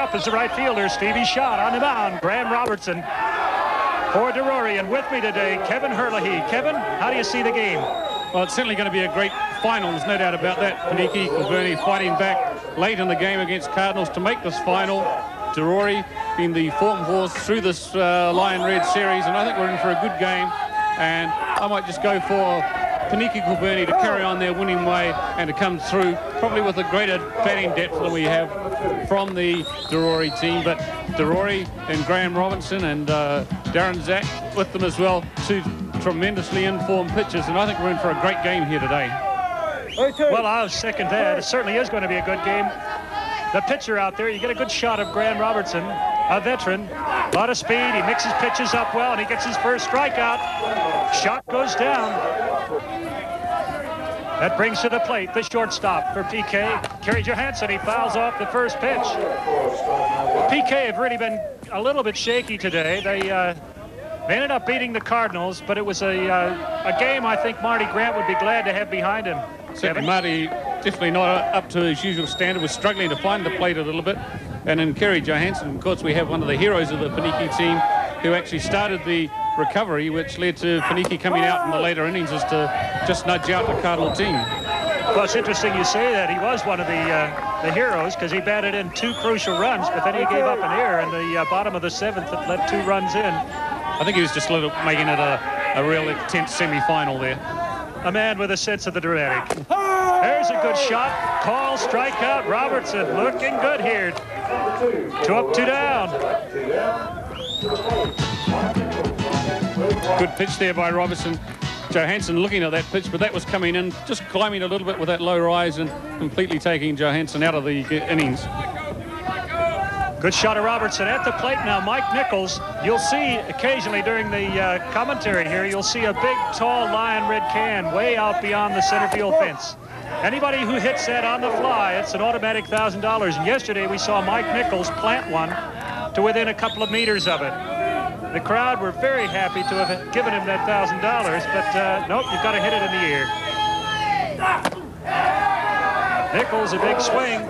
up is the right fielder, Stevie Schott on the mound. Graeme Robertson for Derori. And with me today, Kevin Herlihy. Kevin, how do you see the game? Well, it's certainly going to be a great final. There's no doubt about that. Poneke Kilbirnie fighting back late in the game against Cardinals to make this final. Derori being the form horse through this uh, Lion Red series, and I think we're in for a good game. And I might just go for Poneke Kilbirnie to carry on their winning way and to come through probably with a greater batting depth than we have from the Derori team. But Derori and Graham Robinson and uh, Darren Zack with them as well, two tremendously informed pitchers, and I think we're in for a great game here today. Well, I'll second that. It certainly is going to be a good game. The pitcher out there, you get a good shot of Graeme Robertson, a veteran. A lot of speed. He mixes pitches up well, and he gets his first strikeout. Schott goes down. That brings to the plate the shortstop for PK. Kerry Johansson, he fouls off the first pitch. PK have really been a little bit shaky today. They uh, they ended up beating the Cardinals, but it was a, uh, a game I think Marty Grant would be glad to have behind him. Certainly, Marty definitely not up to his usual standard, was struggling to find the plate a little bit. And in Kerry Johansson, of course, we have one of the heroes of the Poneke team who actually started the recovery, which led to Poneke coming out in the later innings as to just nudge out the Cardinal team. Well, it's interesting you say that. He was one of the uh, the heroes because he batted in two crucial runs, but then he gave up an error in the uh, bottom of the seventh that let two runs in. I think he was just little, making it a, a real intense semi-final there. A man with a sense of the dramatic. There's a good shot. Call, strikeout. Robertson looking good here. Two up, two down. Good pitch there by Robertson. Johansson looking at that pitch, but that was coming in, just climbing a little bit with that low rise and completely taking Johansson out of the innings. Good shot of Robertson at the plate now. Mike Nichols, you'll see occasionally during the uh, commentary here, you'll see a big, tall lion red can way out beyond the center field fence. Anybody who hits that on the fly, it's an automatic $1,000. And yesterday we saw Mike Nichols plant one to within a couple of meters of it. The crowd were very happy to have given him that $1,000, but uh, nope, you've got to hit it in the ear. Nichols, a big swing.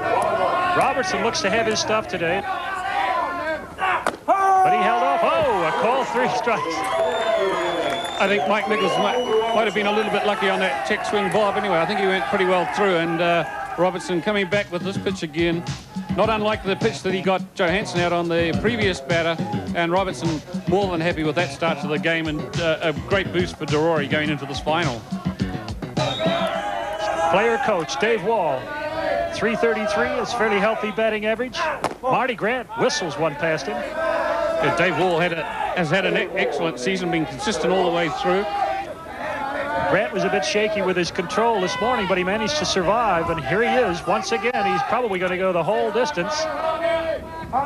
Robertson looks to have his stuff today. But he held off. Oh, a call, three strikes. I think Mike Nichols might, might have been a little bit lucky on that check swing bob anyway. I think he went pretty well through. And uh, Robertson coming back with this pitch again. Not unlike the pitch that he got Johansson out on the previous batter. And Robertson more than happy with that start to the game and uh, a great boost for Derori going into this final. Player coach Dave Wall 333 is fairly healthy batting average. Marty Grant whistles one past him. Yeah, Dave Wall had a, has had an excellent season, been consistent all the way through. Grant was a bit shaky with his control this morning, but he managed to survive, and here he is once again. He's probably going to go the whole distance.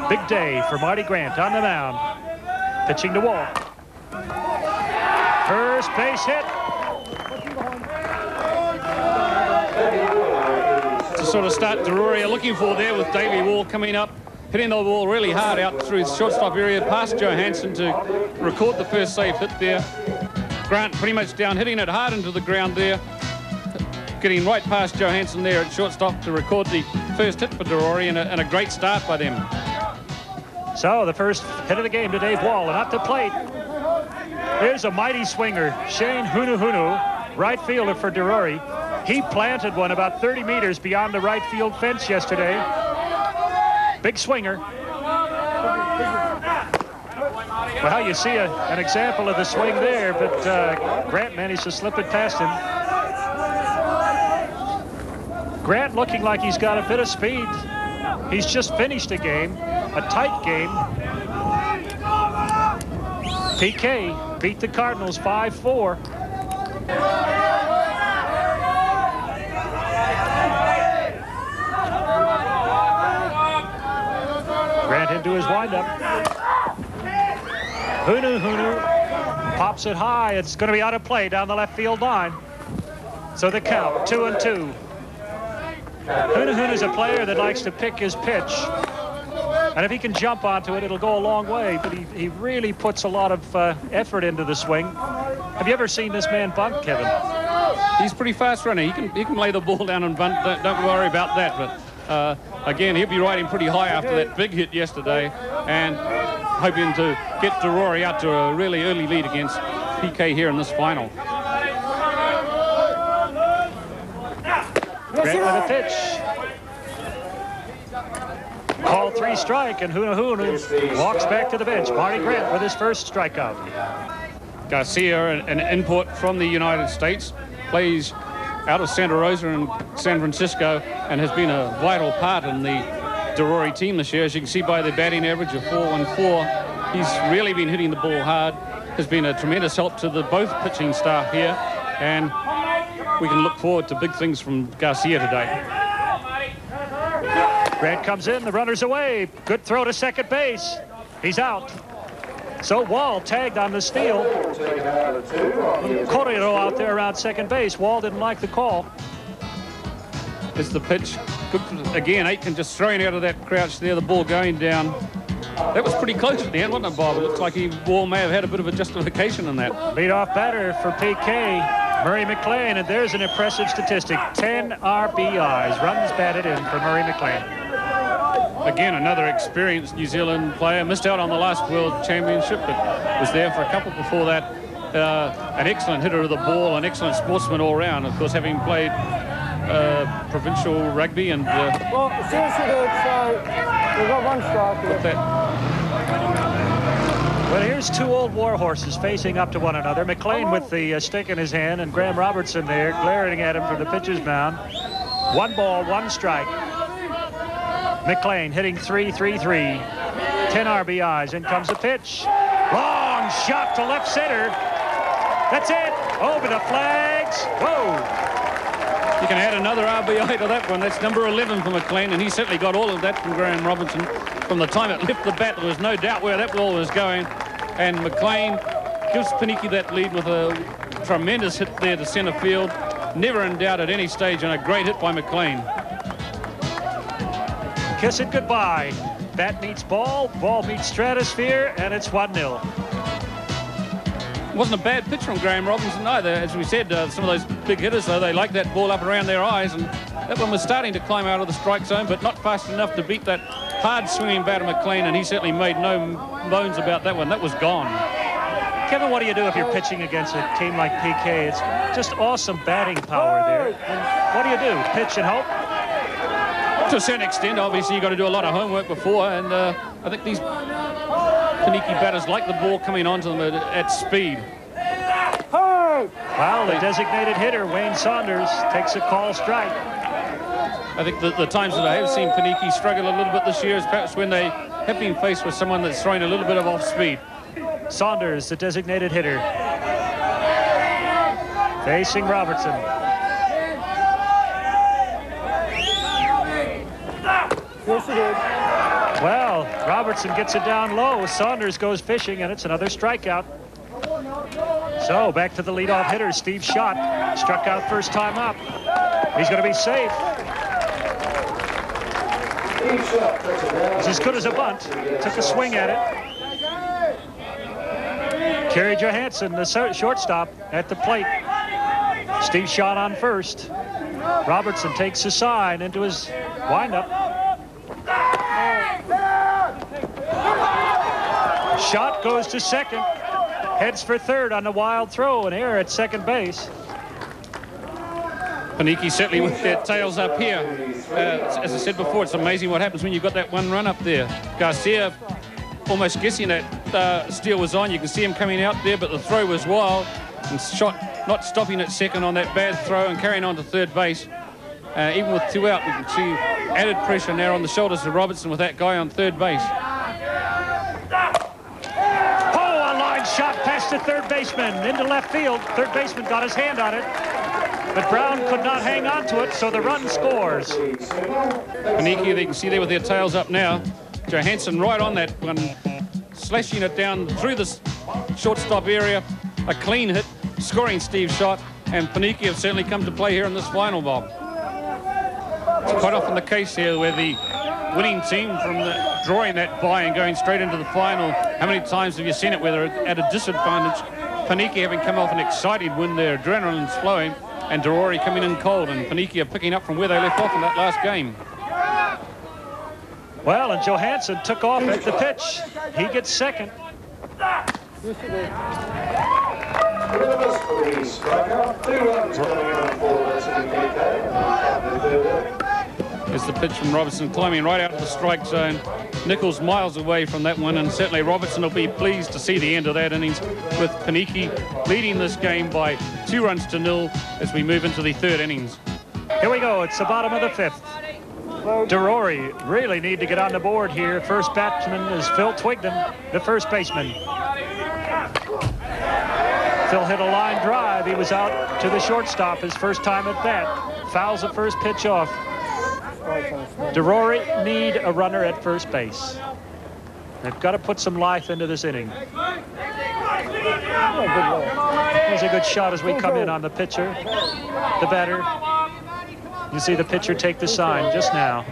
Big day for Marty Grant on the mound. Pitching to Wall. First base hit. To sort of start Derori looking for there with Davey Wall coming up, hitting the ball really hard out through his shortstop area, past Johansson to record the first safe hit there. Grant pretty much down, hitting it hard into the ground there. Getting right past Johansson there at shortstop to record the first hit for Derori and a, and a great start by them. So the first hit of the game to Dave Wall and up the plate. Here's a mighty swinger, Shane Hunuhunu, right fielder for Derory. He planted one about 30 meters beyond the right field fence yesterday. Big swinger. Well, you see a, an example of the swing there, but uh, Grant managed to slip it past him. Grant looking like he's got a bit of speed. He's just finished a game, a tight game. PK beat the Cardinals 5-4. Grant into his windup. Hunuhunu pops it high. It's going to be out of play down the left field line. So the count, two and two. Hunuhunu is a player that likes to pick his pitch. And if he can jump onto it, it'll go a long way. But he, he really puts a lot of uh, effort into the swing. Have you ever seen this man bunt, Kevin? He's pretty fast running. He can he can lay the ball down and bunt. Don't, don't worry about that. But uh, again, he'll be riding pretty high after that big hit yesterday and hoping to get Derori out to a really early lead against PK here in this final. Grant with a pitch. Call three strike, and Huna Huna walks back to the bench. Marty Grant with his first strikeout. Garcia, an, an import from the United States, plays out of Santa Rosa and San Francisco and has been a vital part in the Derori team this year. As you can see by the batting average of 4-1-4, he's really been hitting the ball hard, has been a tremendous help to the both pitching staff here, and we can look forward to big things from Garcia today. Grant comes in, the runner's away. Good throw to second base. He's out. So Wall tagged on the steal. Corriero out there around second base. Wall didn't like the call. It's the pitch. Good, again, Aitken just throwing out of that crouch there, the ball going down. That was pretty close at the end, wasn't it, Bob? It looks like he, Wall may have had a bit of a justification in that. Lead off batter for PK, Murray McLean, and there's an impressive statistic. 10 RBIs, runs batted in for Murray McLean. Again, another experienced New Zealand player. Missed out on the last World Championship, but was there for a couple before that. Uh, an excellent hitter of the ball, an excellent sportsman all round. Of course, having played uh, provincial rugby and... Uh, well, seriously, dude, so we've got one strike. That, well, here's two old war horses facing up to one another. McLean with the uh, stick in his hand and Graeme Robertson there glaring at him from the pitcher's mound. One ball, one strike. McLean hitting 3-3-3. 10 RBIs. In comes the pitch. Long shot to left center. That's it. Over the flags. Whoa. You can add another RBI to that one. That's number 11 for McLean, and he certainly got all of that from Graham Robinson. From the time it left the bat, there was no doubt where that ball was going. And McLean gives Poneke that lead with a tremendous hit there to centre field. Never in doubt at any stage, and a great hit by McLean kiss it goodbye. Bat meets ball, ball meets stratosphere, and it's 1-0. Wasn't a bad pitch from Graham Robinson either. As we said, uh, some of those big hitters, though, they like that ball up around their eyes, and that one was starting to climb out of the strike zone, but not fast enough to beat that hard swinging batter McLean, and he certainly made no bones about that one. That was gone. Kevin, what do you do if you're pitching against a team like PK? It's just awesome batting power there. And what do you do? Pitch and hope? To a certain extent, obviously, you've got to do a lot of homework before, and uh, I think these Poneke batters like the ball coming onto them at, at speed. Well, the designated hitter, Wayne Saunders, takes a call strike. I think the, the times that I have seen Poneke struggle a little bit this year is perhaps when they have been faced with someone that's throwing a little bit of off speed. Saunders, the designated hitter. Facing Robertson. Yes, he did. Well, Robertson gets it down low. Saunders goes fishing, and it's another strikeout. So back to the leadoff hitter, Steve Schott. Struck out first time up. He's going to be safe. He's as good as a bunt. Took a swing at it. Kerry Johansson, the shortstop, at the plate. Steve Schott on first. Robertson takes a sign into his windup. Schott goes to second. Heads for third on the wild throw and air at second base. Poneke certainly with their tails up here. Uh, as I said before, it's amazing what happens when you've got that one run up there. Garcia almost guessing that uh, steal was on. You can see him coming out there, but the throw was wild. And Schott, not stopping at second on that bad throw and carrying on to third base. Uh, even with two out, we can see added pressure now on the shoulders of Robertson with that guy on third base. Shot the third baseman into left field. Third baseman got his hand on it. But Brown could not hang on to it, so the run scores. Poneke, they can see there with their tails up now. Johansson right on that one, slashing it down through the shortstop area. A clean hit, scoring Steve Schott. And Poneke have certainly come to play here in this final, Bob. It's quite often the case here where the winning team from the, drawing that bye and going straight into the final. How many times have you seen it where they're at a disadvantage? Poneke having come off an excited win there, adrenaline's flowing, and Derori coming in cold, and Poneke are picking up from where they left off in that last game. Well, and Johansson took off at the pitch. He gets second. It's the pitch from Robertson climbing right out of the strike zone. Nichols miles away from that one, and certainly Robertson will be pleased to see the end of that innings with Poneke leading this game by two runs to nil as we move into the third innings. Here we go. It's the bottom of the fifth. Drury really need to get on the board here. First batsman is Phil Twigden, the first baseman. Phil hit a line drive. He was out to the shortstop his first time at bat. Fouls the first pitch off. Drury need a runner at first base. They've got to put some life into this inning. Here's a good shot as we come in on the pitcher, the batter. You see the pitcher take the sign just now.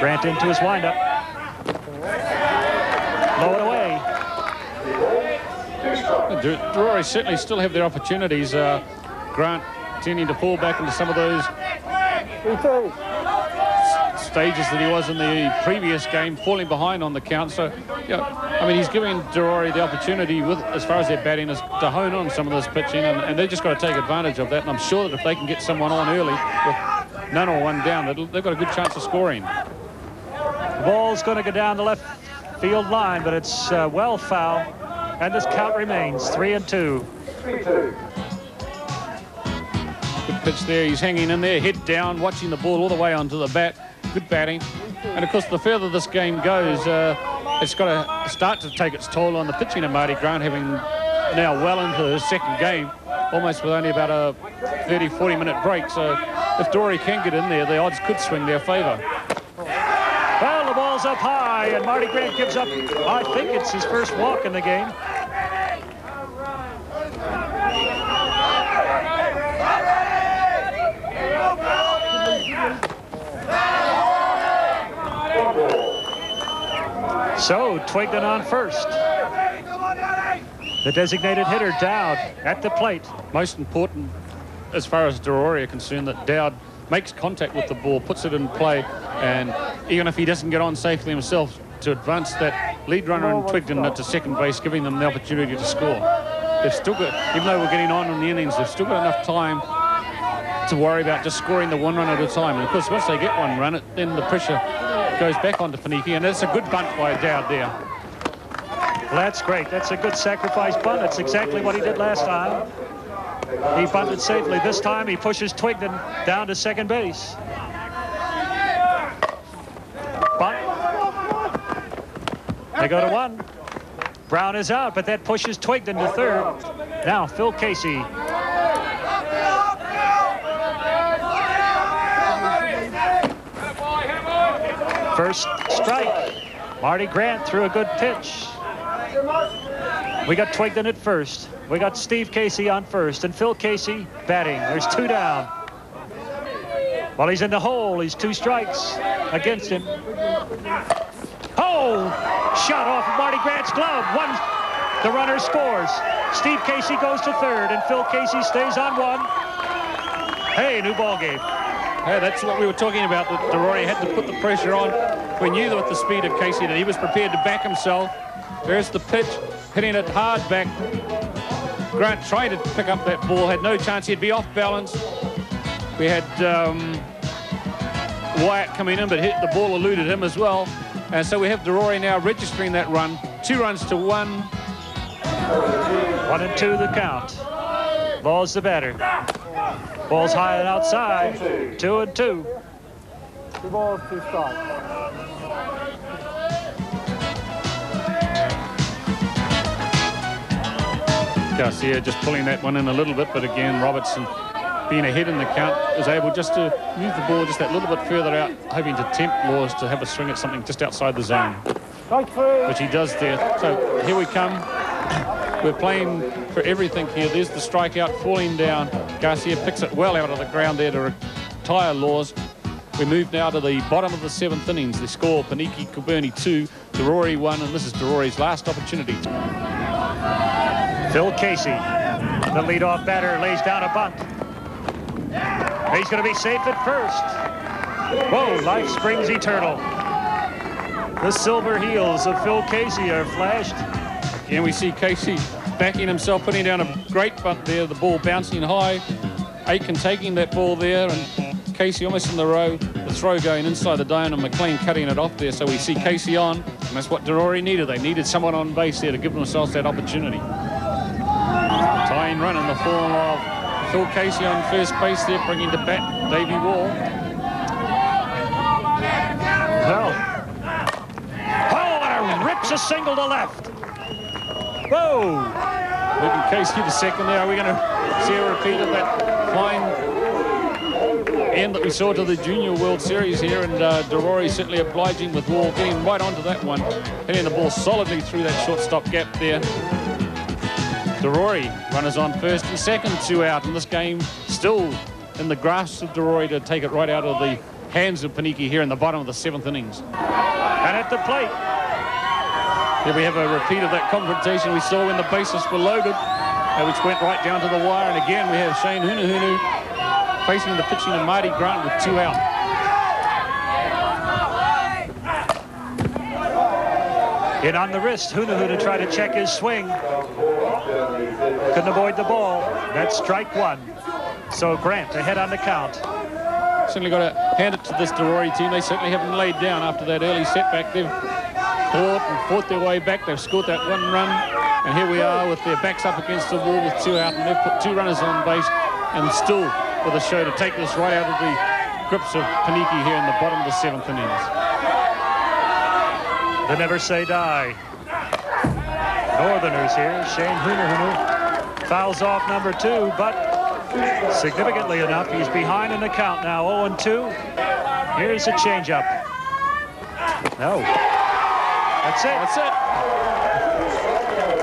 Grant into his windup. Low and away. Dur- Drury certainly still have their opportunities. Uh, Grant tending to fall back into some of those stages that he was in the previous game, falling behind on the count. So, yeah, I mean, he's giving Drury the opportunity, with as far as their batting is, to hone on some of this pitching, and, and they've just got to take advantage of that. And I'm sure that if they can get someone on early with none or one down, they'll- they've got a good chance of scoring. The ball's going to go down the left field line, but it's uh, well foul. And this count remains three and two. Good pitch there. He's hanging in there, head down, watching the ball all the way onto the bat. Good batting. And of course, the further this game goes, uh, it's got to start to take its toll on the pitching of Marty Grant, having now well into his second game, almost with only about a 30, 40 minute break. So if Dory can get in there, the odds could swing their favour. Well, the ball's up high, and Marty Grant gives up, I think it's his first walk in the game. So, Twigden on first. The designated hitter, Dowd, at the plate. Most important, as far as Drury are concerned, that Dowd makes contact with the ball, puts it in play, and even if he doesn't get on safely himself, to advance that lead runner and Twigden to second base, giving them the opportunity to score. They've still got, even though we're getting on in the innings, they've still got enough time to worry about just scoring the one run at a time. And of course, once they get one run, it, then the pressure goes back onto Poneke, and that's a good bunt by Dowd there. Well, that's great. That's a good sacrifice bunt. That's exactly what he did last time. He bunted safely. This time he pushes Twigden down to second base. Bunt. They go to one. Brown is out, but that pushes Twigden to third. Now Phil Casey. First strike. Marty Grant threw a good pitch. We got Twigden at first. We got Steve Casey on first and Phil Casey batting. There's two down. While he's in the hole, he's two strikes against him. Oh, shot off of Marty Grant's glove. One, the runner scores. Steve Casey goes to third and Phil Casey stays on one. Hey, new ball game. Yeah, that's what we were talking about, that Deroy had to put the pressure on. We knew that with the speed of Casey that he was prepared to back himself. There's the pitch, hitting it hard back. Grant tried to pick up that ball, had no chance. He'd be off balance. We had um, Wyatt coming in, but hit, the ball eluded him as well. And so we have Deroy now registering that run. Two runs to one. One and two the count. Ball's the batter. Ball's high and outside. Two and two. Two balls, two strikes. Garcia just pulling that one in a little bit, but again, Robertson being ahead in the count was able just to move the ball just that little bit further out, hoping to tempt Laws to have a swing at something just outside the zone, which he does there. So here we come. We're playing for everything here. There's the strikeout falling down. Garcia picks it well out of the ground there to retire Laws. We move now to the bottom of the seventh innings. The score, Poneke Kilbirnie 2, Derori 1, and this is Derori's last opportunity. Phil Casey, the leadoff batter, lays down a bunt. He's going to be safe at first. Whoa, life springs eternal. The silver heels of Phil Casey are flashed. Again, we see Casey backing himself, putting down a great bunt there, the ball bouncing high. Aiken taking that ball there, and Casey almost in the row. The throw going inside the dome, and McLean cutting it off there. So we see Casey on, and that's what Derori needed. They needed someone on base there to give themselves that opportunity. Tying run in the form of Phil Casey on first base there, bringing to bat Davey Wall. Well. A rips a single to left. Whoa. Moving Casey to second there. Are we going to see a repeat of that fine end that we saw to the Junior World Series here? And uh, Derori certainly obliging with Wall, getting right onto that one, hitting the ball solidly through that shortstop gap there. Derori, runners on first and second, two out, and this game still in the grasp of Derori to take it right out of the hands of Poneke here in the bottom of the seventh innings. And at the plate, We have a repeat of that confrontation we saw when the bases were loaded, uh, which went right down to the wire. And again, we have Shane Hunahunu facing the pitching of Marty Grant with two out. in on the wrist. Hunahu tried to check his swing. Couldn't avoid the ball. That's strike one. So Grant ahead on the count. Certainly got to hand it to this Derori team. They certainly haven't laid down after that early setback. They've fought and fought their way back. They've scored that one run. And here we are with their backs up against the wall with two out. And they've put two runners on base and still with a show to take this right out of the grips of Poneke here in the bottom of the seventh innings. The never say die. Northerners here. Shane Hunahunu fouls off number two, but significantly enough, he's behind in the count now. 0-2. Here's a changeup. No. That's it. That's it.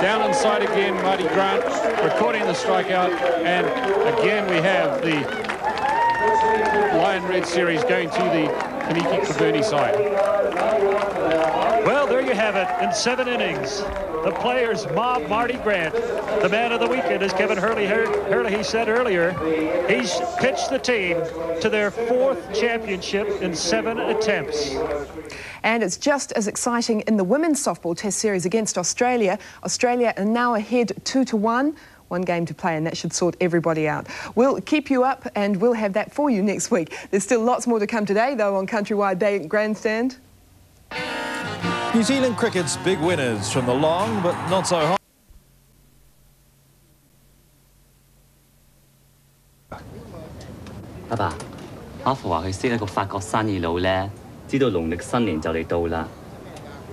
Down inside again, Marty Grant recording the strikeout. And again, we have the Lion Red Series going to the Poneke Kilbirnie side. Have it. In seven innings, the players mob Marty Grant. The man of the weekend, as Kevin Hurley, Hurley he said earlier, he's pitched the team to their fourth championship in seven attempts. And it's just as exciting in the women's softball test series against Australia. Australia are now ahead two to one. One game to play, and that should sort everybody out. We'll keep you up, and we'll have that for you next week. There's still lots more to come today, though, on Countrywide Bank Grandstand. New Zealand cricket's big winners from the long but not so high. 爸爸，阿父話佢識一個法國生意佬咧，知道農曆新年就嚟到啦。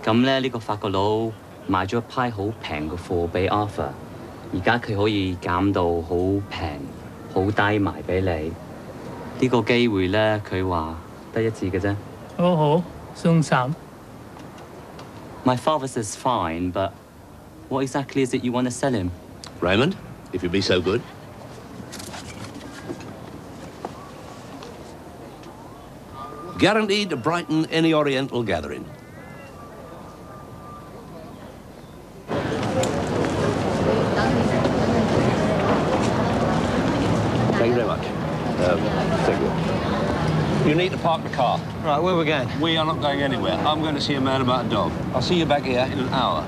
咁咧呢個法國佬買咗一批好平嘅貨俾 Arthur，而家佢可以減到好平、好低埋俾你。呢、個機會咧，佢話得一次嘅啫。好好，送三。My father says fine, but what exactly is it you want to sell him? Raymond, if you'd be so good. Guaranteed to brighten any Oriental gathering. Thank you very much. Um, thank you. You need to park the car. Right, where we going? We are not going anywhere. I'm going to see a man about a dog. I'll see you back here in an hour.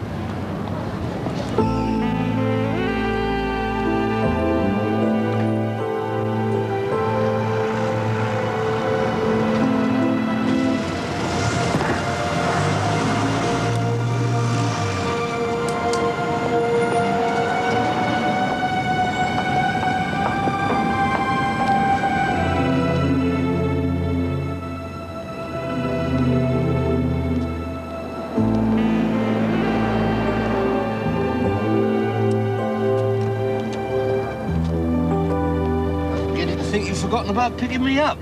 Think you've forgotten about picking me up.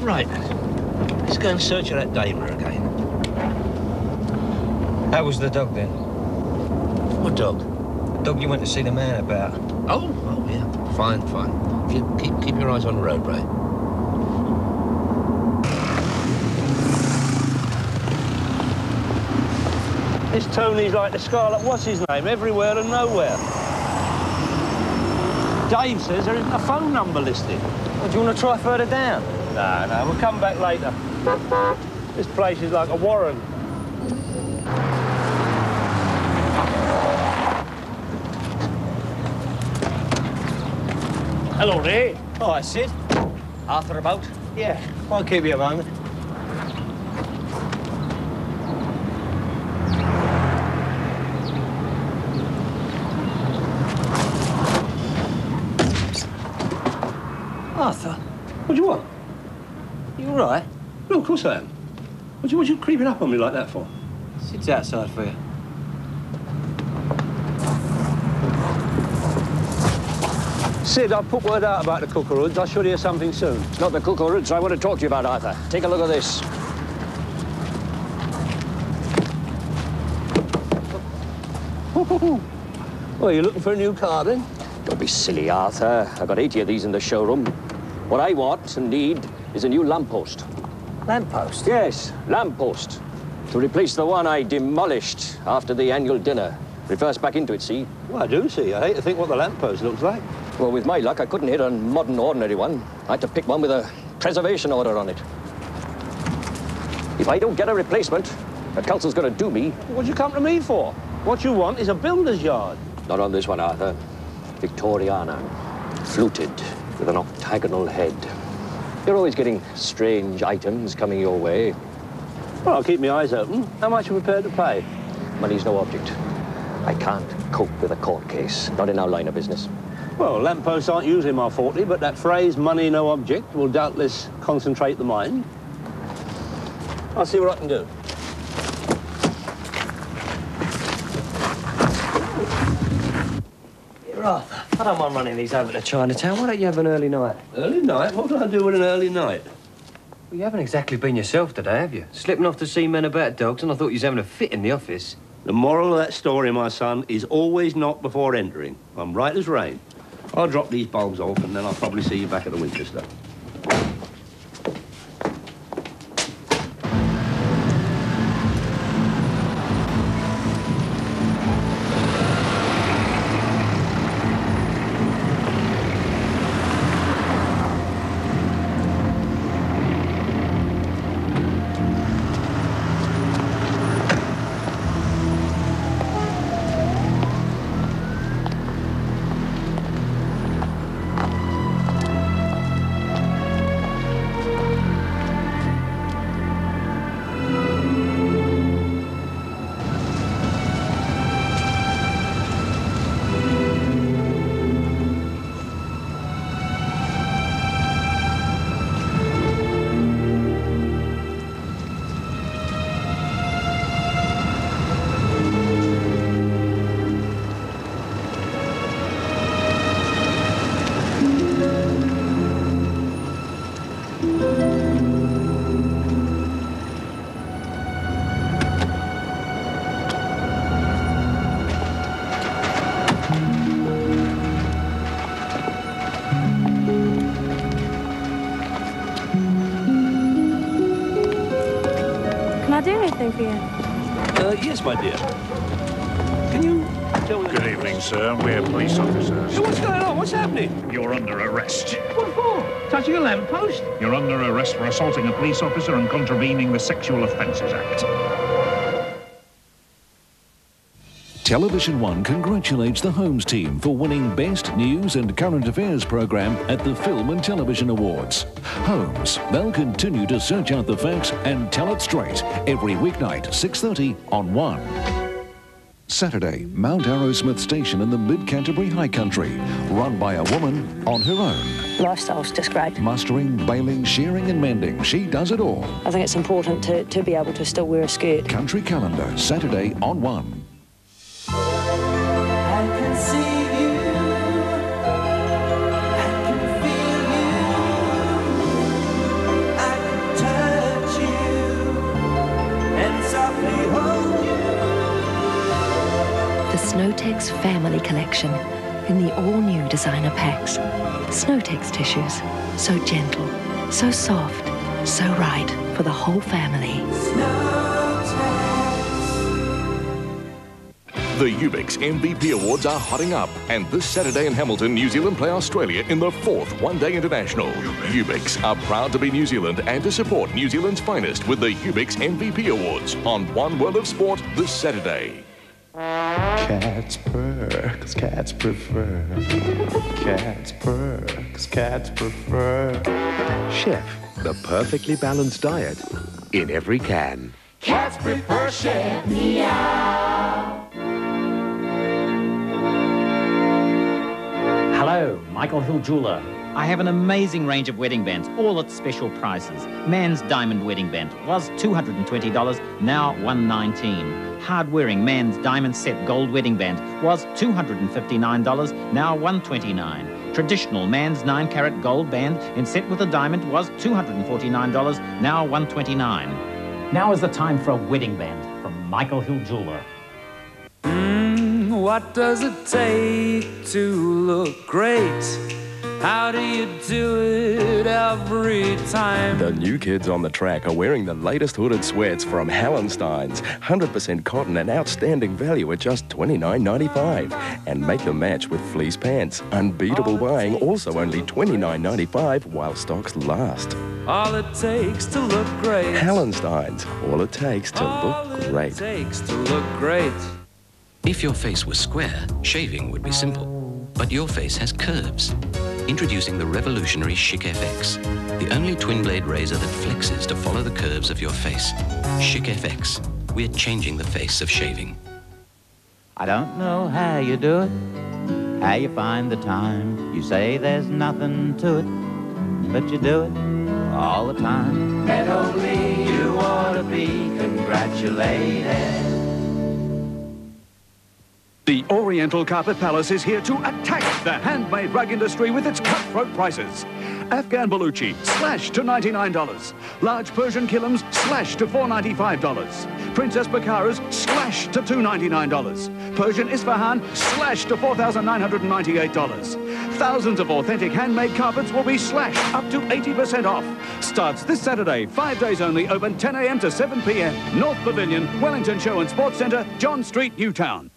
Right. Let's go and search for that damer again. How was the dog then? What dog? The dog you went to see the man about. Oh, oh yeah. Fine, fine. Keep, keep, keep your eyes on the road, Ray. This Tony's like the Scarlet, what's his name? Everywhere and nowhere. Dave says there isn't a phone number listed. Well, do you want to try further down? No, no, we'll come back later. This place is like a warren. Hello, Ray. Oh, I Sid. Arthur about? Yeah. I'll keep you a moment. Arthur, What do you want? you all right? No, of course I am. What you, what you creeping up on me like that for? Sid's outside for you. Sid, I've put word out about the Cookerhoods. I should hear something soon. It's not the Cookerhoods I want to talk to you about, Arthur. Take a look at this. Well, you're looking for a new car then? Don't be silly, Arthur. I've got 80 of these in the showroom. What I want and need is a new lamppost. Lamppost? Yes, lamppost. To replace the one I demolished after the annual dinner. Reverse back into it, see? Well, I do see. I hate to think what the lamppost looks like. Well, with my luck, I couldn't hit a modern, ordinary one. I had to pick one with a preservation order on it. If I don't get a replacement, the council's going to do me. What'd you come to me for? What you want is a builder's yard. Not on this one, Arthur. Victoriana. Fluted, with an octagonal head. You're always getting strange items coming your way. Well, I'll keep my eyes open. How much are you prepared to pay? Money's no object. I can't cope with a court case, not in our line of business. Well, lampposts aren't usually my forte, but that phrase, money no object, will doubtless concentrate the mind. I'll see what I can do. Here, Arthur. I don't mind running these over to Chinatown. Why don't you have an early night? Early night? What do I do with an early night? Well, you haven't exactly been yourself today, have you? Slipping off to see men about dogs, and I thought you was having a fit in the office. The moral of that story, my son, is always knock before entering. I'm right as rain. I'll drop these bulbs off, and then I'll probably see you back at the Winchester. Yes, my dear. Can you tell me... Good evening, sir. We're police officers. Hey, what's going on? What's happening? You're under arrest. What for? Touching a lamppost? You're under arrest for assaulting a police officer and contravening the Sexual Offences Act. Television One congratulates the Holmes team for winning Best News and Current Affairs program at the Film and Television Awards. Holmes, they'll continue to search out the facts and tell it straight every weeknight, 6.30 on One. Saturday, Mount Arrowsmith Station in the mid-Canterbury High Country, run by a woman on her own. Lifestyle's described. Mastering Mustering, baling, shearing and mending, she does it all. I think it's important to, to be able to still wear a skirt. Country Calendar, Saturday on 1. Snowtex Family Collection in the all-new designer packs. Snowtex tissues, so gentle, so soft, so right for the whole family. The Ubix MVP Awards are hotting up, and this Saturday in Hamilton, New Zealand play Australia in the fourth one-day international. Ubix are proud to be New Zealand and to support New Zealand's finest with the Ubix MVP Awards on One World of Sport this Saturday. Cats purr, 'cause cats prefer. Cats purr, 'cause cats prefer. Chef, the perfectly balanced diet in every can. Cats prefer Chef Meow. Michael Hill Jeweler. I have an amazing range of wedding bands, all at special prices. Man's diamond wedding band was $220, now 119. Hard-wearing man's diamond set gold wedding band was $259, now 129. Traditional man's 9-carat gold band in set with a diamond was $249, now 129. Now is the time for a wedding band from Michael Hill Jeweler. What does it take to look great? How do you do it every time? The new kids on the track are wearing the latest hooded sweats from Hallensteins. 100% cotton and outstanding value at just $29.95. And make them match with fleece pants. Unbeatable buying, also only $29.95 while stocks last. All it takes to look great. Hallensteins, all it takes to look great. takes to look great. If your face was square, shaving would be simple. But your face has curves. Introducing the revolutionary Schick FX, the only twin blade razor that flexes to follow the curves of your face. Schick FX. We're changing the face of shaving. I don't know how you do it, how you find the time. You say there's nothing to it, but you do it all the time. And only you ought to be congratulated. The Oriental Carpet Palace is here to attack the handmade rug industry with its cutthroat prices. Afghan Baluchi, slashed to $99. Large Persian Kilims, slashed to $495. Princess Bokharas, slashed to $299. Persian Isfahan, slashed to $4,998. Thousands of authentic handmade carpets will be slashed up to 80% off. Starts this Saturday, five days only, open 10 a.m. to 7 p.m. North Pavilion, Wellington Show and Sports Centre, John Street, Newtown.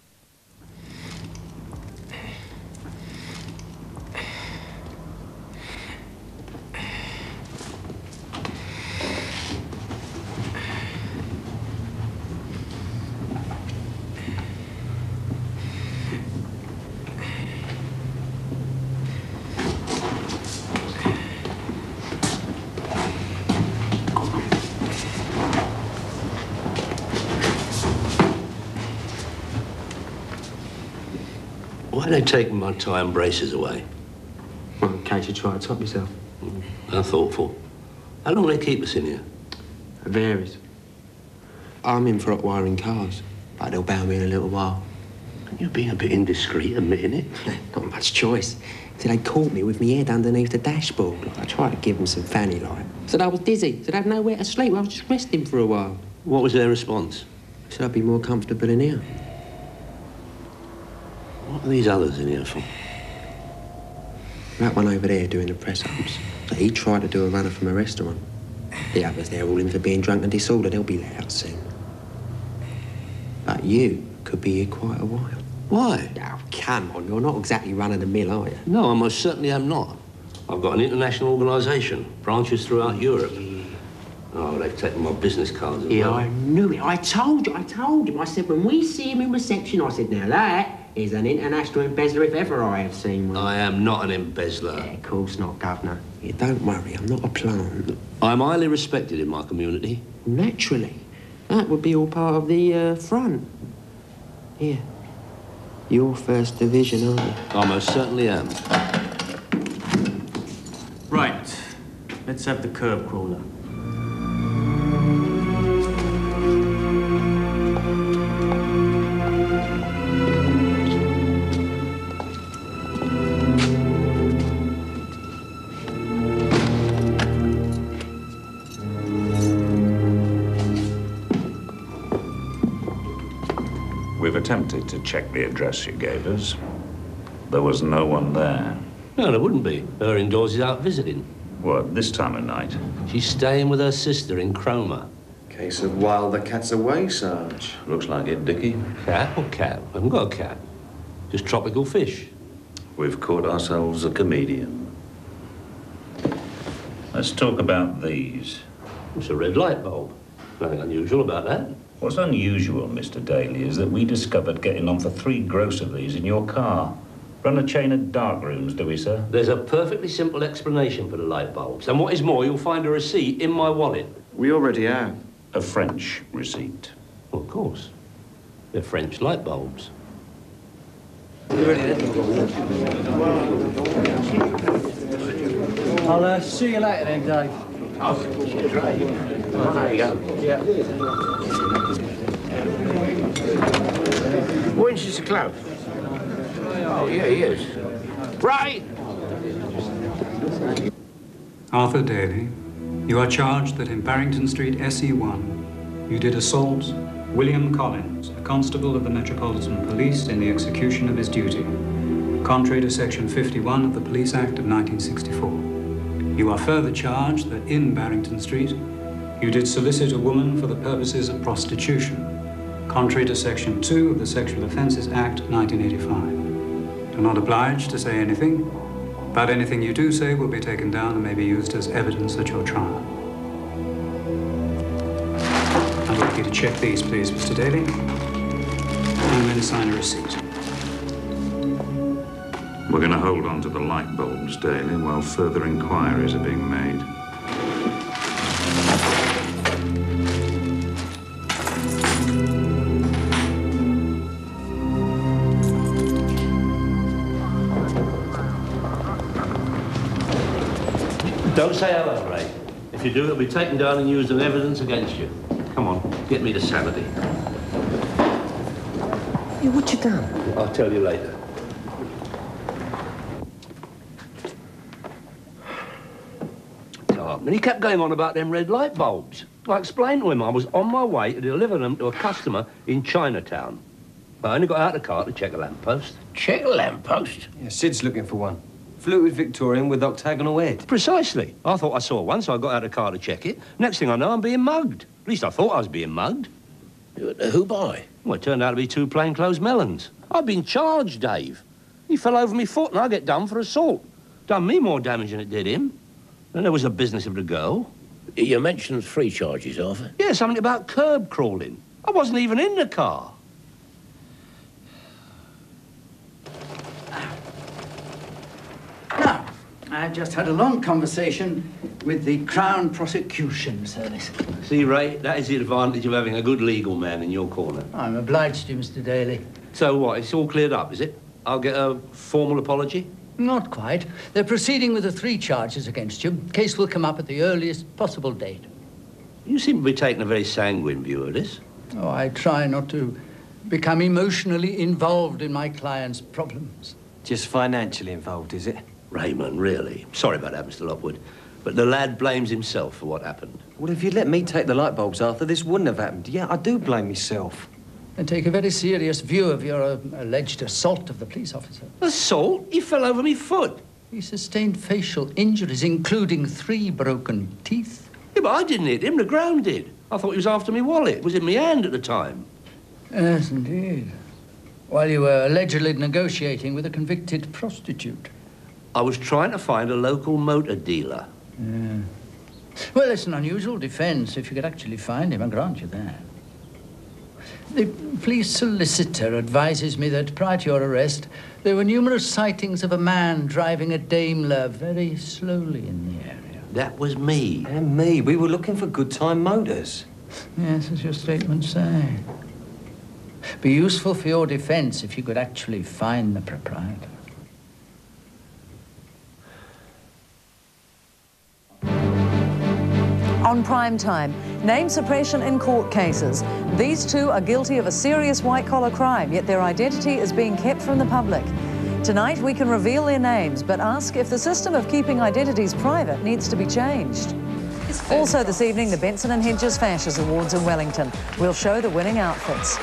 They taking my tie and braces away? Well, in case you try to top yourself. How thoughtful. How long do they keep us in here? It varies. I'm in for hot wiring cars, but they'll bow me in a little while. You're being a bit indiscreet, admitting it. Not much choice. So they caught me with my head underneath the dashboard. Like, I tried to give them some fanny light. Said I was dizzy. Said I had nowhere to sleep. I was just resting for a while. What was their response? Said I'd be more comfortable in here. What are these others in here for? That one over there doing the press-ups. So he tried to do a runner from a restaurant. The others, they're all in for being drunk and disordered. They'll be let out soon. But you could be here quite a while. Why? Oh, come on. You're not exactly running the mill, are you? No, I most certainly am not. I've got an international organisation, branches throughout Europe. Oh, they've taken my business cards as Yeah, well. I knew it. I told you. I told him. I said, when we see him in reception, I said, now that is an international embezzler if ever I have seen one. I am not an embezzler. Yeah, of course not, Governor. Yeah, don't worry. I'm not a plant. I'm highly respected in my community. Naturally. That would be all part of the uh, front. Here. Your first division, aren't you? I most certainly am. Right. Let's have the curb crawler. Attempted to check the address you gave us. There was no one there. No, there wouldn't be. Her indoors is out visiting. What, this time of night? She's staying with her sister in Cromer. Case of while the cat's away, Sarge. Looks like it, Dickie. Cat or cat? I haven't got a cat. Just tropical fish. We've caught ourselves a comedian. Let's talk about these. It's a red light bulb. Nothing unusual about that. What's unusual, Mr. Daly, is that we discovered getting on for three gross of these in your car. Run a chain of dark rooms, do we, sir? There's a perfectly simple explanation for the light bulbs. And what is more, you'll find a receipt in my wallet. We already have. A French receipt. Well, of course. They're French light bulbs. I'll uh, see you later then, Dave. When's this close? Oh, yeah, he is. Right! Arthur Daly, you are charged that in Barrington Street, SE1, you did assault William Collins, a constable of the Metropolitan Police, in the execution of his duty, contrary to Section 51 of the Police Act of 1964. You are further charged that in Barrington Street, you did solicit a woman for the purposes of prostitution, contrary to Section 2 of the Sexual Offences Act 1985. You're not obliged to say anything, but anything you do say will be taken down and may be used as evidence at your trial. I'd like you to check these, please, Mr. Daly, and then sign a receipt. We're going to hold on to the light bulbs, Daly while further inquiries are being made. Don't say hello, Ray. If you do, it'll be taken down and used as evidence against you. Come on, get me to sanity. Hey, what you done? I'll tell you later. And he kept going on about them red light bulbs. I explained to him I was on my way to deliver them to a customer in Chinatown. I only got out of the car to check a lamppost. Check a lamppost? Yeah, Sid's looking for one. Fluted Victorian with octagonal head. Precisely. I thought I saw one, so I got out of the car to check it. Next thing I know, I'm being mugged. At least I thought I was being mugged. Who by? Well, it turned out to be two plainclothes melons. I've been charged, Dave. He fell over me foot and I get done for assault. Done me more damage than it did him. Then there was the business of the girl. You mentioned three charges, Arthur. Yeah, something about curb crawling. I wasn't even in the car. Now, I've just had a long conversation with the Crown Prosecution Service. See, Ray, that is the advantage of having a good legal man in your corner. I'm obliged to you, Mr. Daly. So what, it's all cleared up, is it? I'll get a formal apology? Not quite. They're proceeding with the three charges against you. Case will come up at the earliest possible date. You seem to be taking a very sanguine view of this. Oh, I try not to become emotionally involved in my client's problems. Just financially involved, is it? Raymond, really? Sorry about that, Mr. Lockwood. But the lad blames himself for what happened. Well, if you'd let me take the light bulbs, Arthur, this wouldn't have happened. Yeah, I do blame myself. And take a very serious view of your uh, alleged assault of the police officer. Assault? He fell over me foot. He sustained facial injuries, including three broken teeth. Yeah, but I didn't hit him. The ground did. I thought he was after me wallet. It was in my hand at the time. Yes, indeed. While you were allegedly negotiating with a convicted prostitute. I was trying to find a local motor dealer. Yeah. Well, it's an unusual defense if you could actually find him, I grant you that. The police solicitor advises me that prior to your arrest, there were numerous sightings of a man driving a Daimler very slowly in the area. That was me. And me. We were looking for good time motors. Yes, as your statements say. Be useful for your defense if you could actually find the proprietor. On prime time, name suppression in court cases. These two are guilty of a serious white-collar crime, yet their identity is being kept from the public. Tonight, we can reveal their names, but ask if the system of keeping identities private needs to be changed. Also this evening, the Benson and Hedges Fashions Awards in Wellington. We'll show the winning outfits.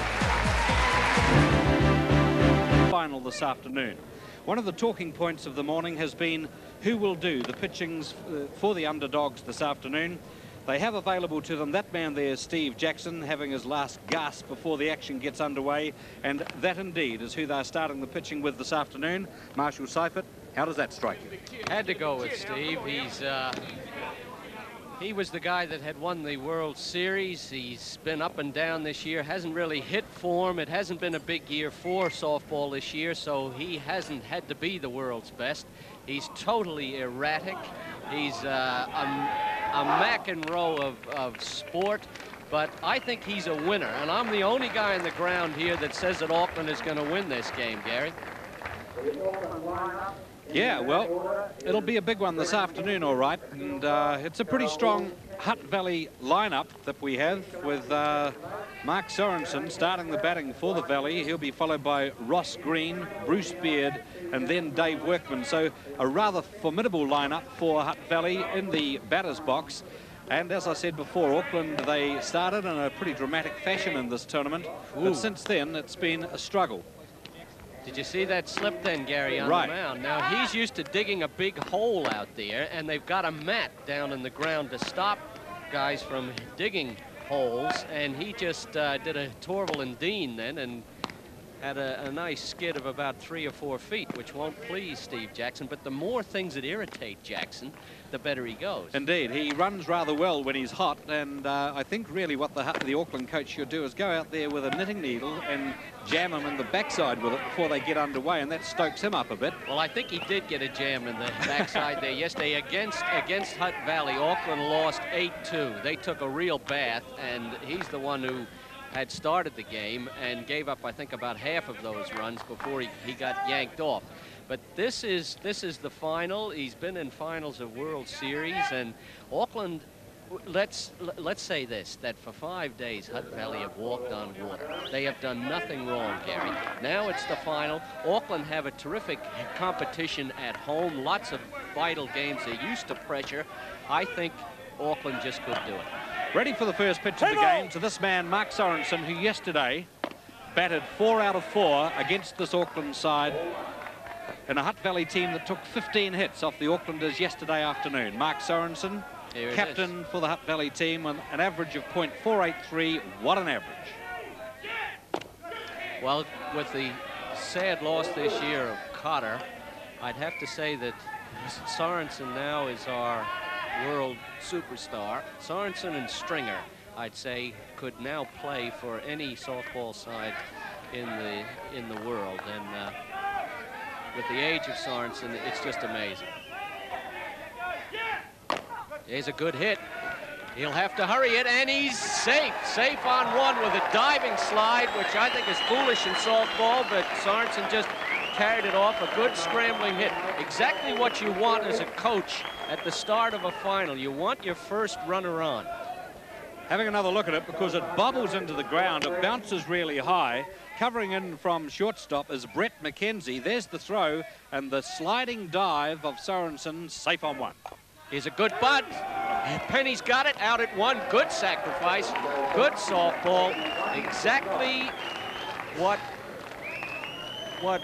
Final this afternoon. One of the talking points of the morning has been who will do the pitchings uh, for the underdogs this afternoon. They have available to them that man there, Steve Jackson, having his last gasp before the action gets underway. And that indeed is who they're starting the pitching with this afternoon. Marshall Seifert, how does that strike you? Had to go with Steve. He's uh, he was the guy that had won the World Series. He's been up and down this year, hasn't really hit form. It hasn't been a big year for softball this year, so he hasn't had to be the world's best. He's totally erratic. He's uh, a, McEnroe of, of sport, but I think he's a winner. And I'm the only guy on the ground here that says that Auckland is going to win this game, Gary. Yeah, well, it'll be a big one this afternoon, all right. And uh, it's a pretty strong Hutt Valley lineup that we have with uh, Mark Sorensen starting the batting for the Valley. He'll be followed by Ross Green, Bruce Beard, and then Dave Workman. So a rather formidable lineup for Hutt Valley in the batter's box. And as I said before, Auckland, they started in a pretty dramatic fashion in this tournament. Ooh. But since then, it's been a struggle. Did you see that slip then, Gary, on Right. the mound? Now, he's used to digging a big hole out there, and they've got a mat down in the ground to stop guys from digging holes, and he just uh, did a Torvill and Dean then and had a, a nice skid of about three or four feet, which won't please Steve Jackson. But the more things that irritate Jackson, the better he goes. Indeed, he runs rather well when he's hot, and uh, I think really what the, the Auckland coach should do is go out there with a knitting needle and jam him in the backside with it before they get underway, and that stokes him up a bit. Well, I think he did get a jam in the backside there yesterday against against Hutt Valley. Auckland lost 8-2. They took a real bath, and he's the one who had started the game and gave up, I think, about half of those runs before he, he got yanked off. But this is this is the final. He's been in finals of World Series, and Auckland. Let's let's say this: that for five days, Hutt Valley have walked on water. They have done nothing wrong, Gary. Now it's the final. Auckland have a terrific competition at home. Lots of vital games. They're used to pressure. I think Auckland just could do it. Ready for the first pitch of the game to this man, Mark Sorensen, who yesterday batted four out of four against this Auckland side in a Hutt Valley team that took 15 hits off the Aucklanders yesterday afternoon. Mark Sorensen, Here it captain for the Hutt Valley team, with an average of .483. What an average. Well, with the sad loss this year of Cotter, I'd have to say that Sorensen now is our world superstar. Sorensen and Stringer, I'd say, could now play for any softball side in the in the world. And uh, with the age of Sorensen, it's just amazing. There's a good hit. He'll have to hurry it, and he's safe. Safe on one with a diving slide, which I think is foolish in softball, but Sorensen just carried it off. A good scrambling hit. Exactly what you want as a coach at the start of a final. You want your first runner on. Having another look at it because it bubbles into the ground. It bounces really high. Covering in from shortstop is Brett McKenzie. There's the throw and the sliding dive of Sorensen safe on one. Here's a good bunt. Penny's got it out at one. Good sacrifice. Good softball. Exactly what what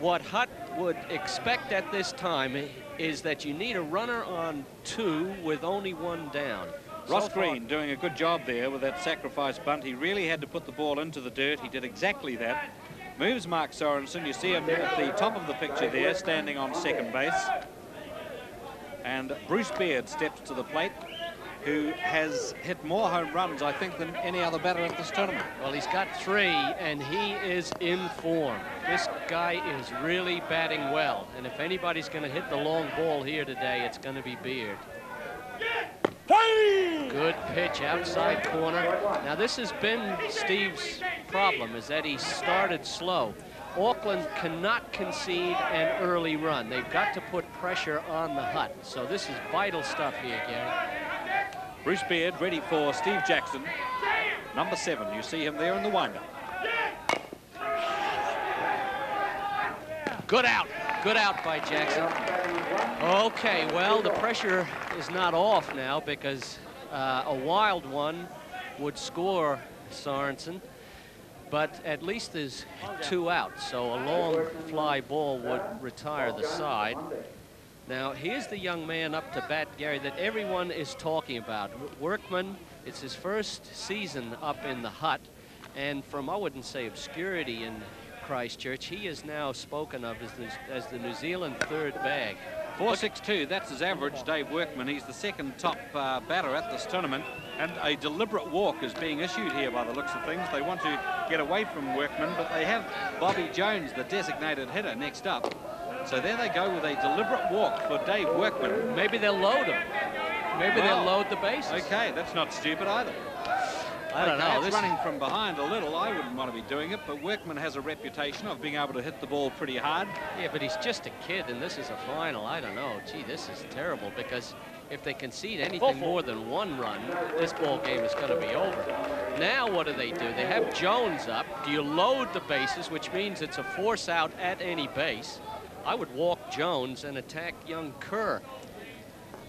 what Hutt would expect at this time is that you need a runner on two with only one down. Ross Green doing a good job there with that sacrifice bunt. He really had to put the ball into the dirt. He did exactly that. Moves Mark Sorensen. You see him at the top of the picture there, standing on second base. And Bruce Beard steps to the plate, who has hit more home runs, I think, than any other batter at this tournament. Well, he's got three, and he is in form. This guy is really batting well. And if anybody's going to hit the long ball here today, it's going to be Beard. Good pitch outside corner. Now, this has been Steve's problem, is that he started slow. Auckland cannot concede an early run. They've got to put pressure on the Hutt. So this is vital stuff here, Gary. Bruce Beard ready for Steve Jackson. Number seven, you see him there in the windup. Good out. Good out by Jackson. Okay, well, the pressure is not off now because uh, a wild one would score Sorensen, but at least there's two out, so a long fly ball would retire the side. Now, here's the young man up to bat, Gary, that everyone is talking about. Workman, it's his first season up in the Hutt. And from, I wouldn't say obscurity in Christchurch, he is now spoken of as the, as the New Zealand third bag. 462, that's his average, Dave Workman. He's the second top uh, batter at this tournament. And a deliberate walk is being issued here by the looks of things. They want to get away from Workman, but they have Bobby Jones, the designated hitter, next up. So there they go with a deliberate walk for Dave Workman. Maybe they'll load him. Maybe Well, they'll load the bases. Okay, that's not stupid either. I don't Okay, know. It's This- running from behind a little. I wouldn't want to be doing it, but Workman has a reputation of being able to hit the ball pretty hard. Yeah, but he's just a kid, and this is a final. I don't know. Gee, this is terrible because if they concede anything more than one run, this ball game is going to be over. Now what do they do? They have Jones up. Do you load the bases, which means it's a force out at any base? I would walk Jones and attack young Kerr.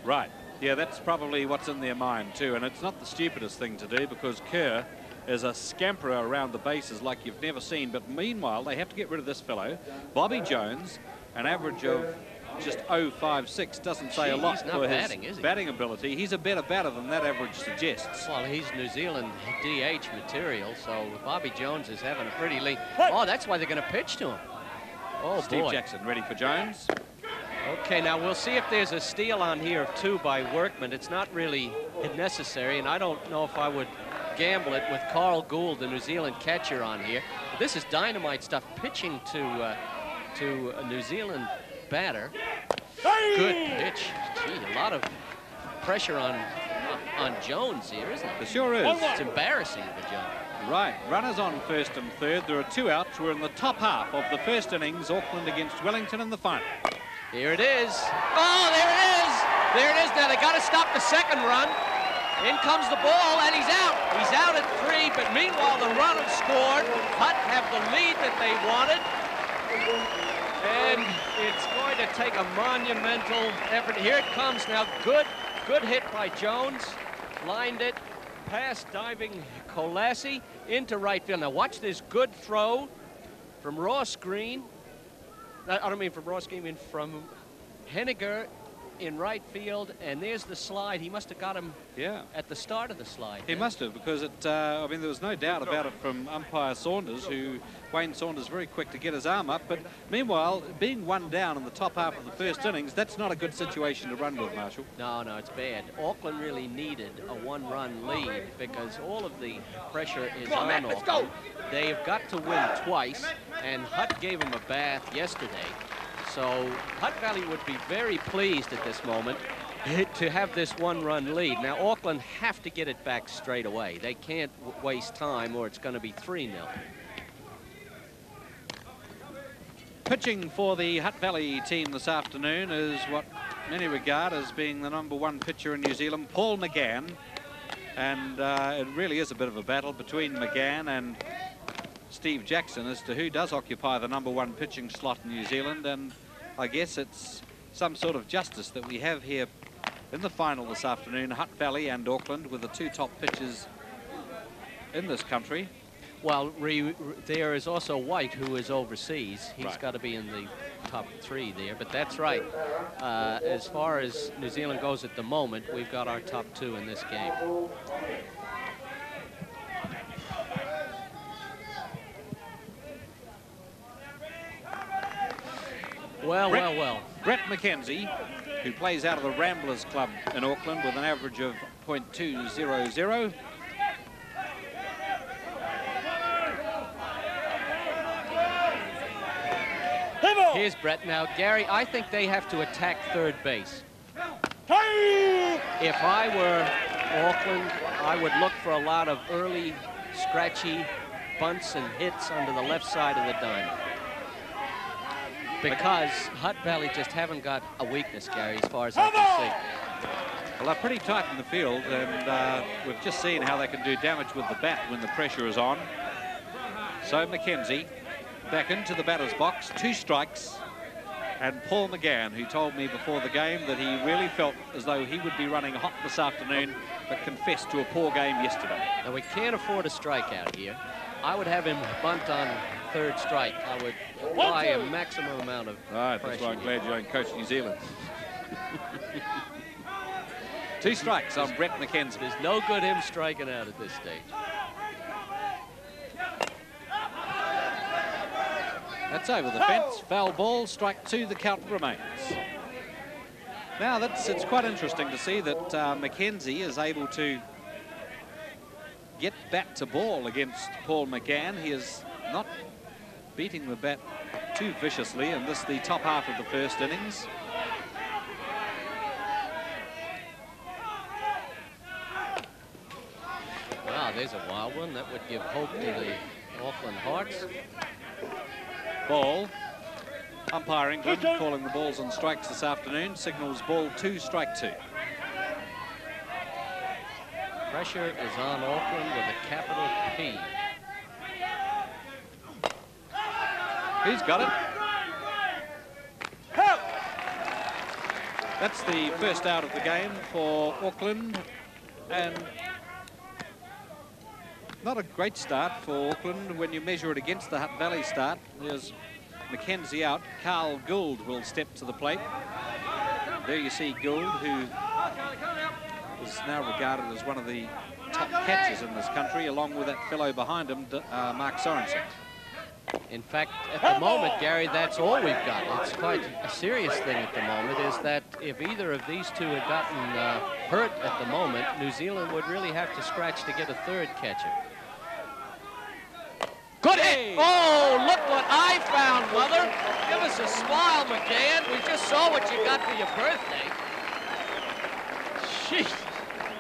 Right. Yeah, that's probably what's in their mind too, and it's not the stupidest thing to do because Kerr is a scamperer around the bases like you've never seen. But meanwhile, they have to get rid of this fellow, Bobby Jones, an average of just 056 doesn't say a lot for batting, his batting ability. He's a better batter than that average suggests. Well, he's New Zealand DH material, so Bobby Jones is having a pretty lead. Oh, that's why they're going to pitch to him. Oh, Steve boy. Jackson ready for Jones. Okay, now we'll see if there's a steal on here of two by Workman. It's not really necessary, and I don't know if I would gamble it with Carl Gould, the New Zealand catcher, on here. But this is dynamite stuff, pitching to uh, to a New Zealand batter. Good pitch. Gee, a lot of pressure on on Jones here, isn't it? It sure is. It's embarrassing for Jones. Right, runners on first and third. There are two outs. We're in the top half of the first innings, Auckland against Wellington in the final. Here it is. Oh, there it is. There it is. Now they got to stop the second run. In comes the ball, and he's out. He's out at three, but meanwhile the run have scored. Hutt have the lead that they wanted. And it's going to take a monumental effort. Here it comes now. Good, good hit by Jones. Lined it past diving Colassi into right field. Now watch this good throw from Ross Green. I I don't mean from Ross Green, I mean from Henniger in right field. And there's the slide. He must have got him Yeah. at the start of the slide. He must have, because it, uh, I mean, there was no doubt about it from umpire Saunders, who, Wayne Saunders, very quick to get his arm up. But meanwhile, being one down in the top half of the first innings, that's not a good situation to run with, Marshall. No, no, it's bad. Auckland really needed a one-run lead because all of the pressure is Come on, on man, let's Auckland. They've got to win twice, and Hutt gave them a bath yesterday. So Hutt Valley would be very pleased at this moment to have this one-run lead. Now, Auckland have to get it back straight away. They can't waste time or it's going to be 3-0. Pitching for the Hutt Valley team this afternoon is what many regard as being the number one pitcher in New Zealand, Paul McGann. And uh, it really is a bit of a battle between McGann and Steve Jackson as to who does occupy the number one pitching slot in New Zealand. And I guess it's some sort of justice that we have here in the final this afternoon, Hutt Valley and Auckland, with the two top pitchers in this country. Well, re, re- there is also White, who is overseas. He's Right. got to be in the top three there. But that's right. Uh, as far as New Zealand goes at the moment, we've got our top two in this game. Well, Brett- well, well. Brett McKenzie, who plays out of the Ramblers Club in Auckland with an average of .200. Here's Brett. Now, Gary, I think they have to attack third base. If I were Auckland, I would look for a lot of early, scratchy bunts and hits onto the left side of the diamond. Because Hutt Valley just haven't got a weakness, Gary, as far as I can see. Well, they're pretty tight in the field, and uh, we've just seen how they can do damage with the bat when the pressure is on. So McKenzie back into the batter's box, two strikes, and Paul McGann, who told me before the game that he really felt as though he would be running hot this afternoon, but confessed to a poor game yesterday. Now, we can't afford a strikeout here. I would have him bunt on third strike. I would apply a maximum amount of Right, that's why I'm glad you don't coach New Zealand. Two strikes on Brett McKenzie. There's no good him striking out at this stage. That's over the fence. Foul ball, strike two, the count remains. Now, that's it's quite interesting to see that uh, McKenzie is able to get back to ball against Paul McGann. He is not beating the bat too viciously in this, the top half of the first innings. Wow, there's a wild one. That would give hope to the Auckland Hearts. Ball. Umpire England calling the balls and strikes this afternoon. Signals ball two, strike two. Pressure is on Auckland with a capital P. He's got it. Help! That's the first out of the game for Auckland. And not a great start for Auckland when you measure it against the Hutt Valley start. There's McKenzie out. Carl Gould will step to the plate. There you see Gould, who is now regarded as one of the top catchers in this country, along with that fellow behind him, uh, Mark Sorensen. In fact, at the moment, Gary, that's all we've got. It's quite a serious thing at the moment, is that if either of these two had gotten uh, hurt at the moment, New Zealand would really have to scratch to get a third catcher. Good hit! Oh, look what I found, Mother! Give us a smile, McGann. We just saw what you got for your birthday. Sheesh.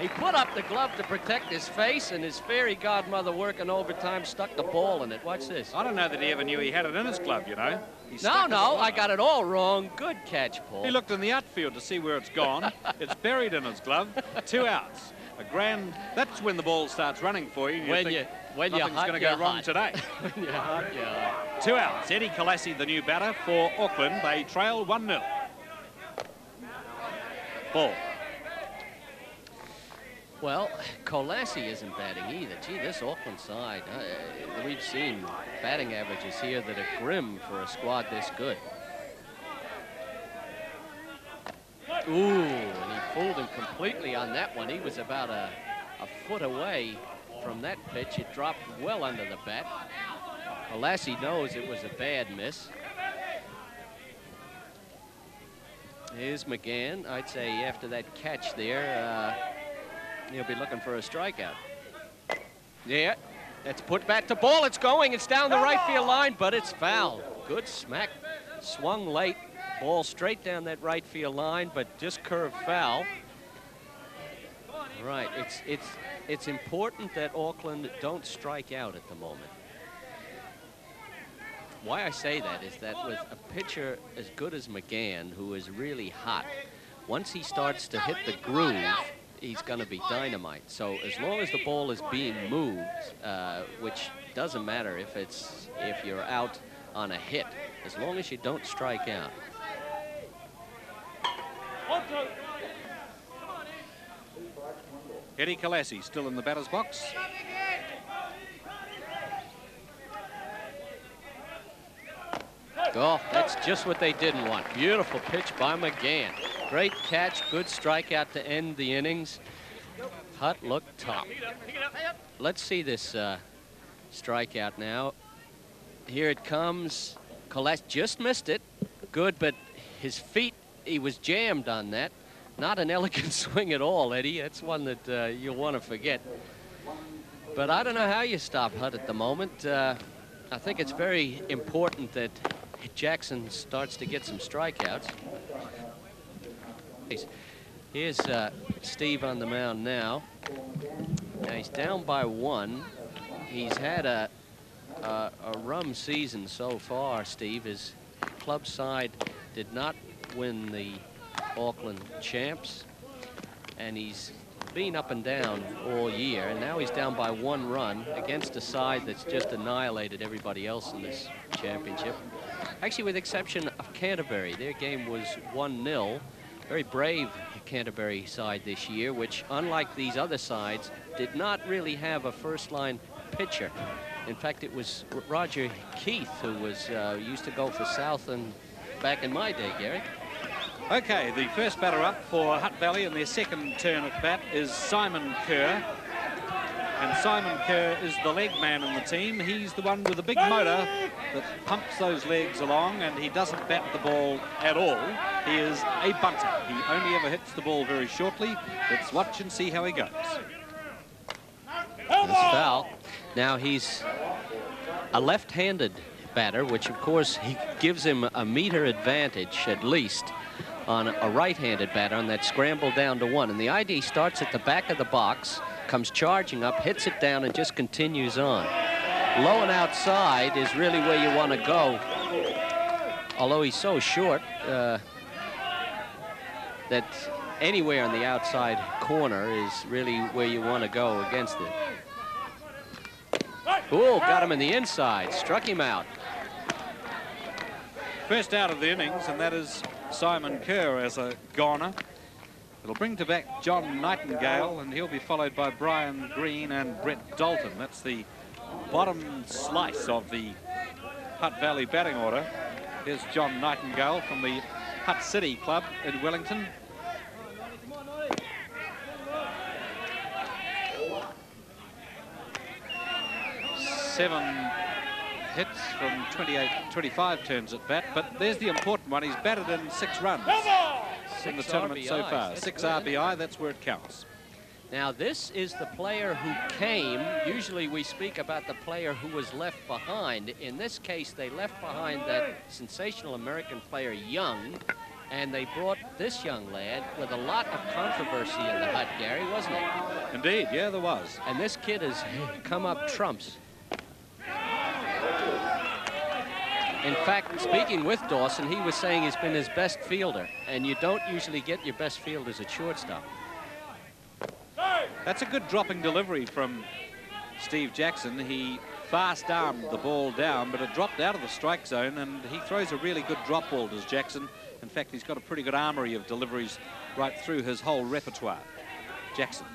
He put up the glove to protect his face, and his fairy godmother working overtime stuck the ball in it. Watch this. I don't know that he ever knew he had it in his glove, you know. No, no, I got it all wrong. Good catch, Paul. He looked in the outfield to see where it's gone. it's buried in his glove. Two outs. A grand. That's when the ball starts running for you. and When you- when you're nothing's going to go you're wrong today. when you're hot, you're hot. Two outs. Eddie Kalassi, the new batter for Auckland. They trail 1-0. Ball. Well, Colassi isn't batting either. Gee, this Auckland side, uh, we've seen batting averages here that are grim for a squad this good. Ooh, and he fooled him completely on that one. He was about a, a foot away from that pitch. It dropped well under the bat. Colassi knows it was a bad miss. Here's McGann. I'd say after that catch there, uh, he'll be looking for a strikeout. Yeah, that's put back to ball. It's going. It's down the right field line, but it's foul. Good smack. Swung late. Ball straight down that right field line, but just curved foul. Right. It's it's it's important that Auckland don't strike out at the moment. Why I say that is that with a pitcher as good as McGann, who is really hot, once he starts to hit the groove, he's going to be dynamite. So as long as the ball is being moved, uh, which doesn't matter if it's if you're out on a hit, as long as you don't strike out. Eddie Kalassi still in the batter's box. Oh, that's just what they didn't want. Beautiful pitch by McGann. Great catch, good strikeout to end the innings. Hutt looked top. Let's see this uh, strikeout now. Here it comes. Colas just missed it. Good, but his feet, he was jammed on that. Not an elegant swing at all, Eddie. That's one that uh, you'll want to forget. But I don't know how you stop Hutt at the moment. Uh, I think it's very important that Jackson starts to get some strikeouts. Here's uh, Steve on the mound now. Now he's down by one. He's had a, a, a rum season so far, Steve. His club side did not win the Auckland champs, and he's been up and down all year, and now he's down by one run against a side that's just annihilated everybody else in this championship. Actually, with exception of Canterbury, their game was 1-0. Very brave Canterbury side this year, which, unlike these other sides, did not really have a first-line pitcher. In fact, it was Roger Keith who was uh, used to go for South and back in my day, Gary. Okay, the first batter up for Hutt Valley in their second turn at bat is Simon Kerr. And Simon Kerr is the leg man in the team. He's the one with the big motor that pumps those legs along and he doesn't bat the ball at all. He is a bunter. He only ever hits the ball very shortly. Let's watch and see how he goes. That's foul. Now he's a left-handed batter, which of course he gives him a meter advantage at least on a right-handed batter on that scramble down to one. And the ID starts at the back of the box, comes charging up, hits it down, and just continues on. Low and outside is really where you want to go. Although he's so short uh, that anywhere on the outside corner is really where you want to go against it. Ooh, got him in the inside, struck him out. First out of the innings, and that is Simon Kerr as a goner. It'll bring to back John Nightingale, and he'll be followed by Brian Green and Brett Dalton. That's the bottom slice of the Hutt Valley batting order. Here's John Nightingale from the Hutt City Club in Wellington. Seven hits from 28, 25 turns at bat, but there's the important one. He's batted in six runs in the Six tournament so far. That's Six good. RBI, that's where it counts. Now, this is the player who came. Usually we speak about the player who was left behind. In this case, they left behind that sensational American player, Young, and they brought this young lad with a lot of controversy in the Hutt, Gary, wasn't it? Indeed, yeah, there was. And this kid has come up trumps. In fact, speaking with Dawson, he was saying he's been his best fielder, and you don't usually get your best fielders at shortstop. That's a good dropping delivery from Steve Jackson. He fast armed the ball down, but it dropped out of the strike zone, and he throws a really good drop ball, does Jackson. In fact, he's got a pretty good armory of deliveries right through his whole repertoire. Jackson.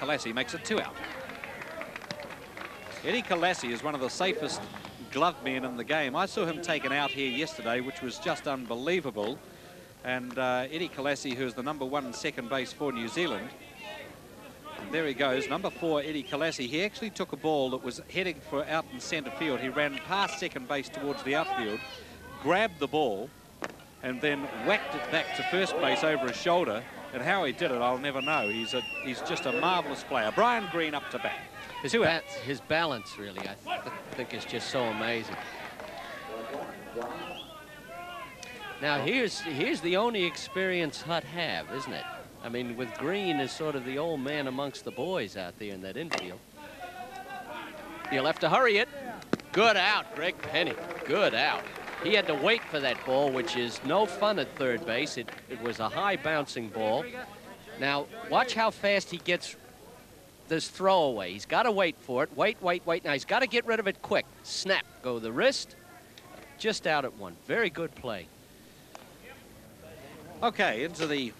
Kalassi makes it two out. Eddie Kalassi is one of the safest glove men in the game. I saw him taken out here yesterday, which was just unbelievable. And uh, Eddie Kalassi, who is the number one second base for New Zealand, and there he goes, number four, Eddie Kalassi. He actually took a ball that was heading for out in centre field. He ran past second base towards the outfield, grabbed the ball, and then whacked it back to first base over his shoulder. And how he did it, I'll never know. He's a he's just a marvellous player. Brian Green up to bat. His, ba- his balance, really, I th think is just so amazing. Now, here's, here's the only experience Hutt have, isn't it? I mean, with Green as sort of the old man amongst the boys out there in that infield. You'll have to hurry it. Good out, Greg Penny. Good out. He had to wait for that ball, which is no fun at third base. It, it was a high bouncing ball. Now, watch how fast he gets this throwaway. He's got to wait for it. Wait, wait, wait. Now, he's got to get rid of it quick. Snap. Go the wrist. Just out at one. Very good play. Okay, into the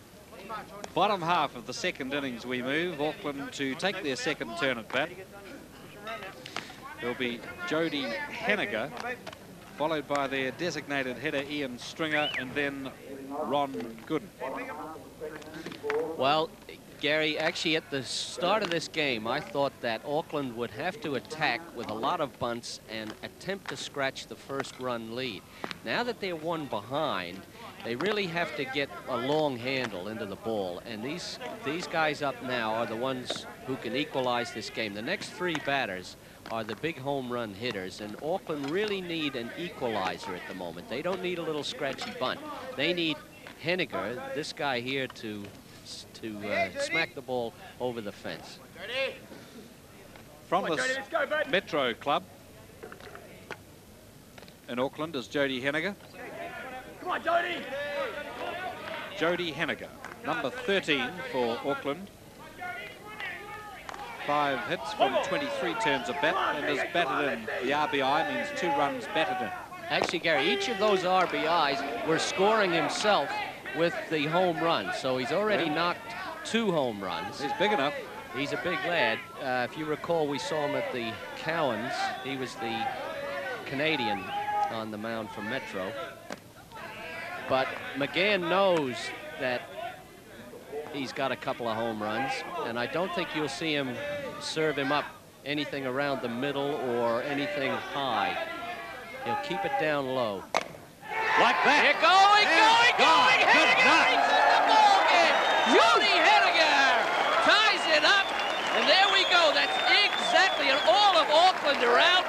bottom half of the second innings we move. Auckland to take their second turn at bat. There'll be Jody Henniger, followed by their designated hitter Ian Stringer, and then Ron Gooden. Well, Gary, actually at the start of this game, I thought that Auckland would have to attack with a lot of bunts and attempt to scratch the first run lead. Now that they're one behind, they really have to get a long handle into the ball. And these, these guys up now are the ones who can equalize this game. The next three batters are the big home run hitters, and Auckland really need an equalizer at the moment. They don't need a little scratchy bunt. They need Henniger, this guy here, to to uh, smack the ball over the fence. From the Metro Club in Auckland is Jody Henniger. Come on, Jody! Jody Henniger, number 13 for Auckland. Five hits from 23 turns of bat and has batted in. The RBI means two runs batted in. Actually, Gary, each of those RBIs were scoring himself with the home run. So he's already knocked two home runs. He's big enough. He's a big lad. Uh, if you recall, we saw him at the Cowans. He was the Canadian on the mound for Metro. But McGann knows that he's got a couple of home runs, and I don't think you'll see him serve him up anything around the middle or anything high. He'll keep it down low. Like that. Here going, going, going. Henniger makes it the ball game. Jody Henniger ties it up, and there we go. That's exactly, and all of Auckland are out.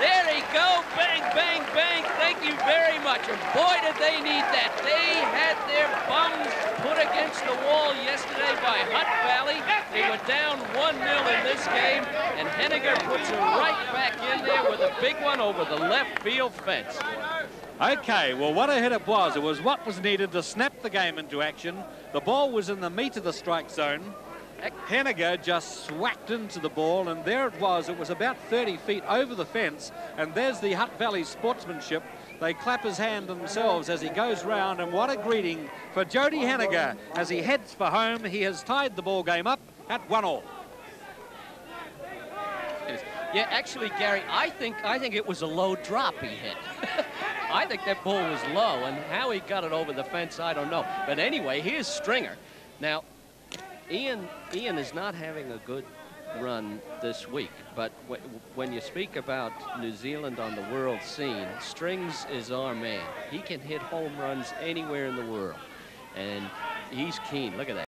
There they go, bang, bang, bang. Thank you very much. And boy, did they need that. They had their bums put against the wall yesterday by Hutt Valley. They were down 1-0 in this game, and Henniger puts it right back in there with a big one over the left field fence. Okay, well, what a hit it was. It was what was needed to snap the game into action. The ball was in the meat of the strike zone. Henniger just swacked into the ball, and there it was. It was about 30 feet over the fence, and there's the Hutt Valley sportsmanship. They clap his hand themselves as he goes round, and what a greeting for Jody Henniger as he heads for home. He has tied the ball game up at one all. Yeah, actually, Gary, I think I think it was a low drop he hit. I think that ball was low, and how he got it over the fence, I don't know. But anyway, here's Stringer. Now, Ian Ian is not having a good run this week, but wh when you speak about New Zealand on the world scene, Strings is our man. He can hit home runs anywhere in the world, and he's keen. Look at that.